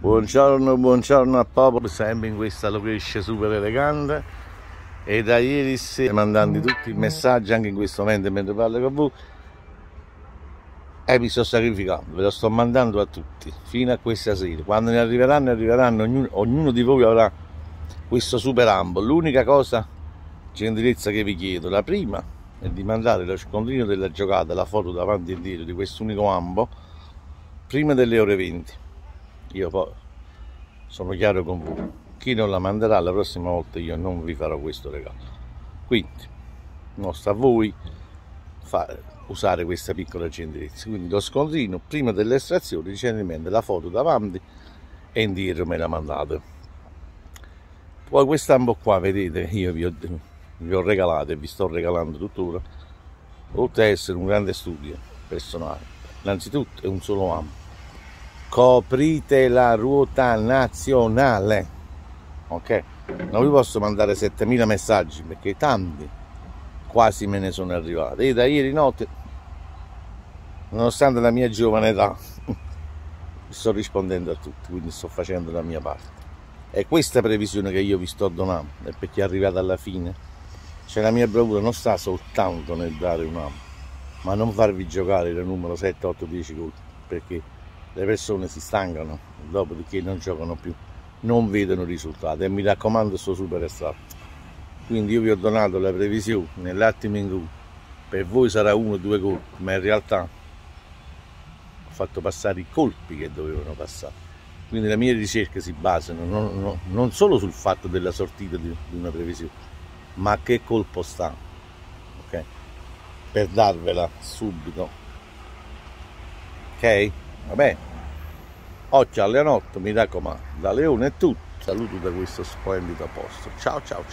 Buongiorno, buongiorno al popolo, sempre in questa location super elegante. E da ieri sera mandando tutti i messaggi anche in questo momento mentre parlo con voi e mi sto sacrificando, ve lo sto mandando a tutti fino a questa sera, quando ne arriveranno arriveranno, ognuno, ognuno di voi avrà questo super ambo, l'unica cosa gentilezza che vi chiedo, la prima è di mandare lo scontrino della giocata, la foto davanti e indietro di questo unico ambo prima delle ore 20 io poi sono chiaro con voi. Chi non la manderà la prossima volta io non vi farò questo regalo. Quindi non sta a voi fare, usare questa piccola gentilezza. Quindi lo scontrino prima dell'estrazione gentilmente la foto davanti e indietro me la mandate poi quest'ambo qua vedete io vi ho, vi ho regalato e vi sto regalando tuttora. Oltre ad essere un grande studio personale innanzitutto è un solo ambo coprite la ruota nazionale. Ok. Non vi posso mandare 7000 messaggi perché tanti quasi me ne sono arrivati. E da ieri notte nonostante la mia giovane età sto rispondendo a tutti quindi sto facendo la mia parte. È questa previsione che io vi sto donando e per chi è arrivato alla fine. Cioè la mia bravura non sta soltanto nel dare un amo ma non farvi giocare il numero 7, 8, 10 gol perché le persone si stancano, dopodiché non giocano più, non vedono risultati e mi raccomando sto super estratto. Quindi io vi ho donato la previsione nell'attimo in cui per voi sarà uno o due colpi, ma in realtà ho fatto passare i colpi che dovevano passare. Quindi le mie ricerche si basano non, non, non solo sul fatto della sortita di, di una previsione, ma che colpo sta, ok? Per darvela subito, ok? Vabbè, oggi alle 8 mi raccomando, da Leone è tutto, saluto da questo splendido posto. Ciao ciao.